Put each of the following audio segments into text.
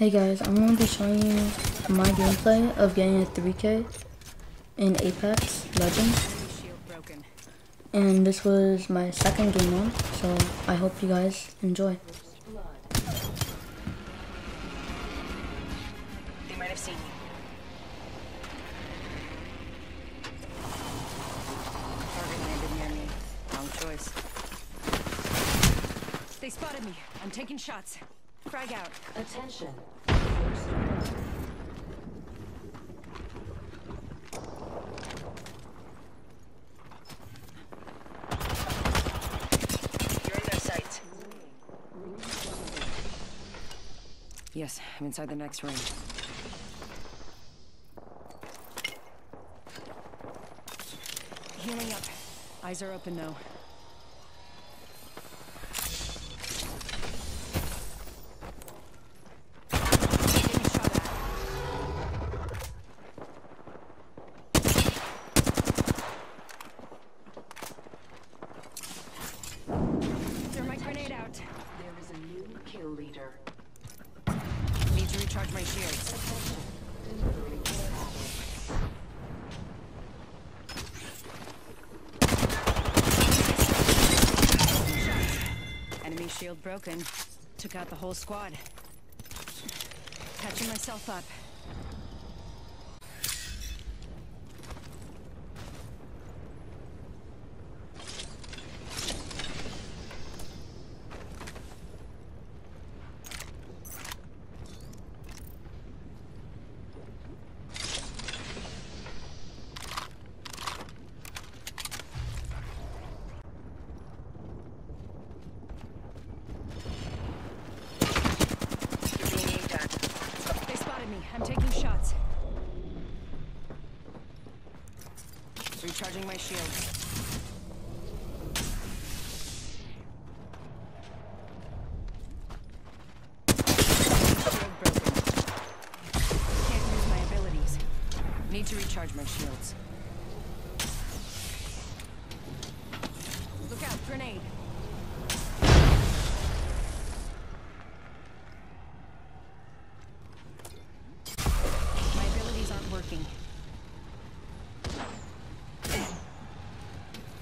Hey guys, I'm going to be showing you my gameplay of getting a 3k in Apex Legends. And this was my second game on, so I hope you guys enjoy. They might have seen choice. They spotted me. I'm taking shots. Frag out. Attention. You're in their sights. Yes, I'm inside the next ring. Healing up. Eyes are open though. Getting shot at. Throw my grenade out. There is a new kill leader. Need to recharge my shields. Enemy shield broken. Took out the whole squad. Patching myself up. You're being aimed at. They spotted me. I'm taking shots. Recharging my shield. Shield broken. Can't use my abilities. Need to recharge my shields.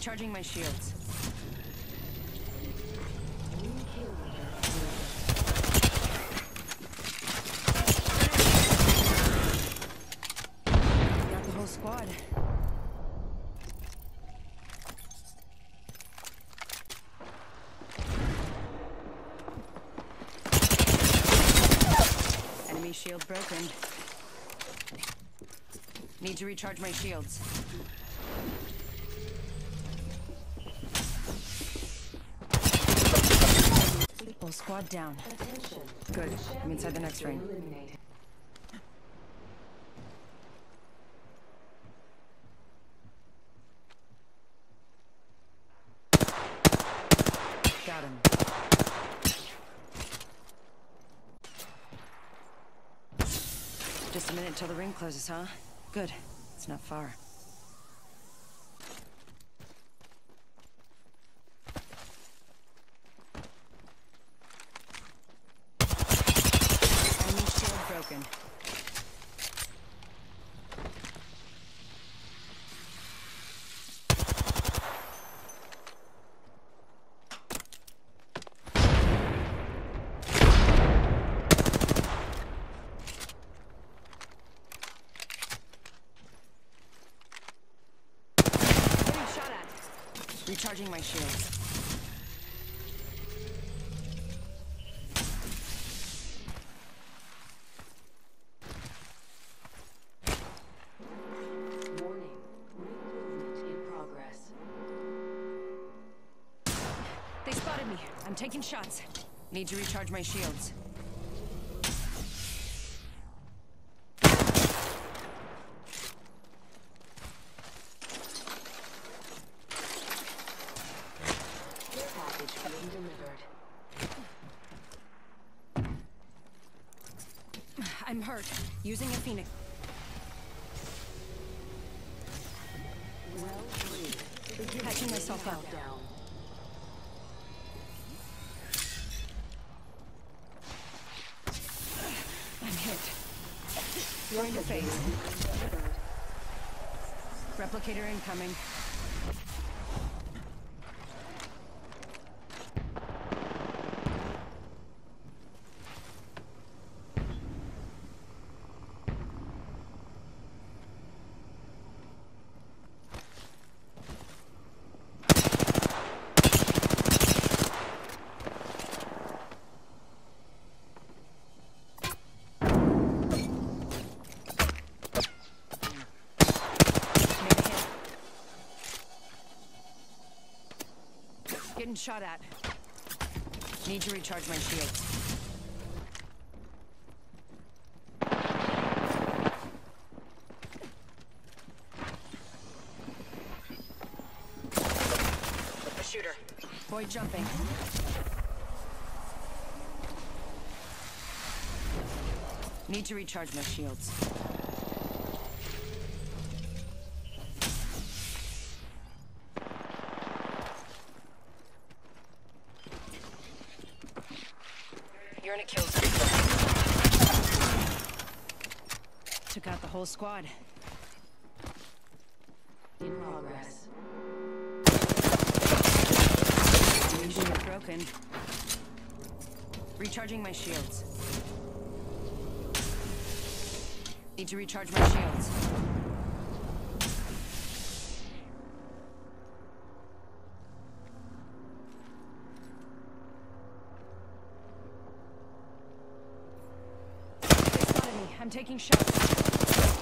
Recharging my shields. Got the whole squad. Enemy shield broken. Need to recharge my shields. Whole squad down. Attention. Good. I'm inside the next ring. Got him. Just a minute till the ring closes, huh? Good. It's not far. my shields. They spotted me. I'm taking shots. Need to recharge my shields. Being delivered. I'm hurt. Using a phoenix. Well played. Patching myself up. countdown. I'm hit. You're in your face. Replicator incoming. Made a hit. Getting shot at. Need to recharge my shields. A shooter. Boy jumping. Need to recharge my shields. You're in a kill zone. Whole squad. In progress. Shield broken. Recharging my shields. Need to recharge my shields. They spotted me. I'm taking shots.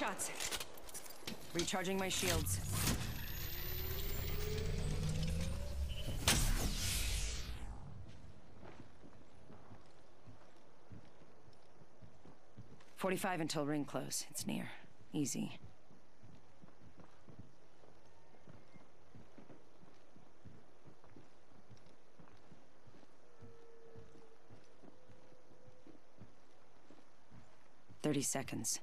Shots. Recharging my shields. Forty-five until ring close. It's near. Easy. Thirty seconds.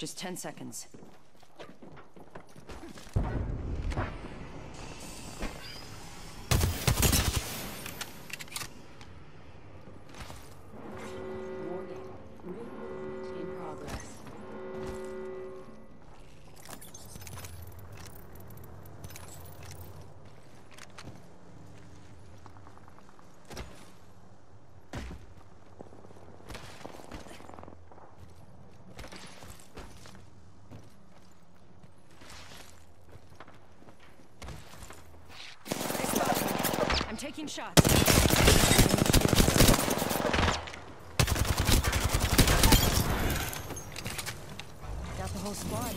Just 10 seconds. Warning. Ring movement in progress. They spotted me. I'm taking shots. Got the whole squad.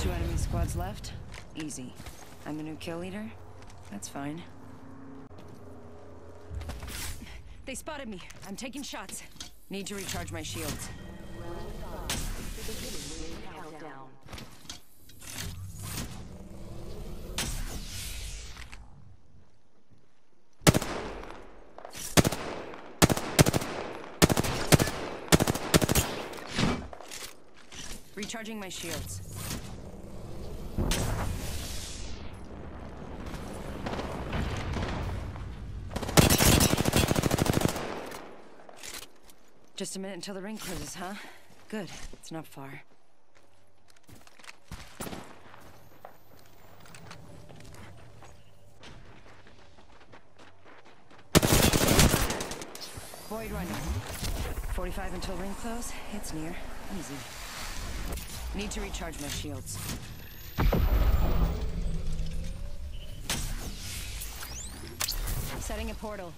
Two enemy squads left. Easy. I'm the new kill leader. That's fine. They spotted me. I'm taking shots. Need to recharge my shields. Recharging my shields. Just a minute until the ring closes, huh? Good. It's not far. Void running. 45 until ring close. It's near. Easy. Need to recharge my shields. Setting a portal.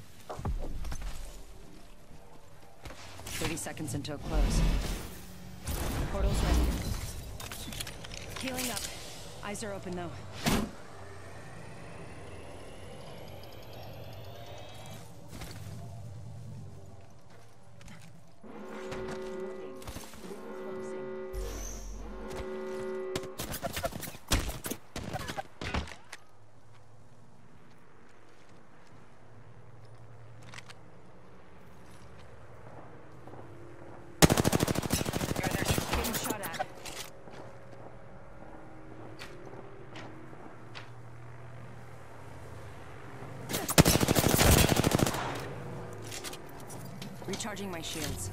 30 seconds until close. Portal's ready. Healing up. Eyes are open though. Warning. Ring closing. Getting shot at. Recharging my shields.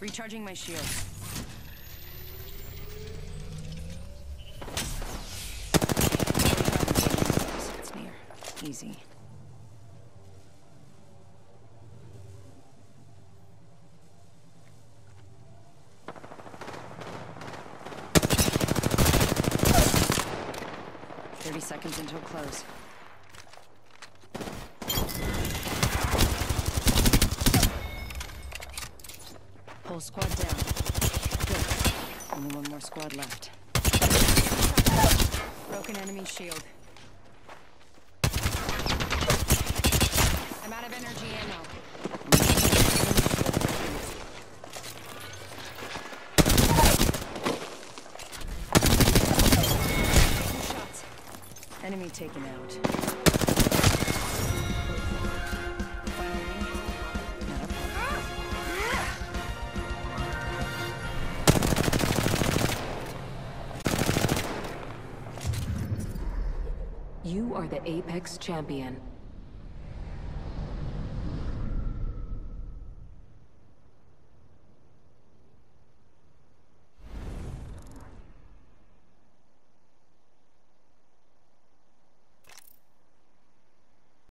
Recharging my shields. It's near. Easy. Thirty seconds until close. Whole squad down. Good. Only one more squad left. Broken enemy shield. I'm out of energy ammo. Two shots. Enemy taken out. You are the Apex champion.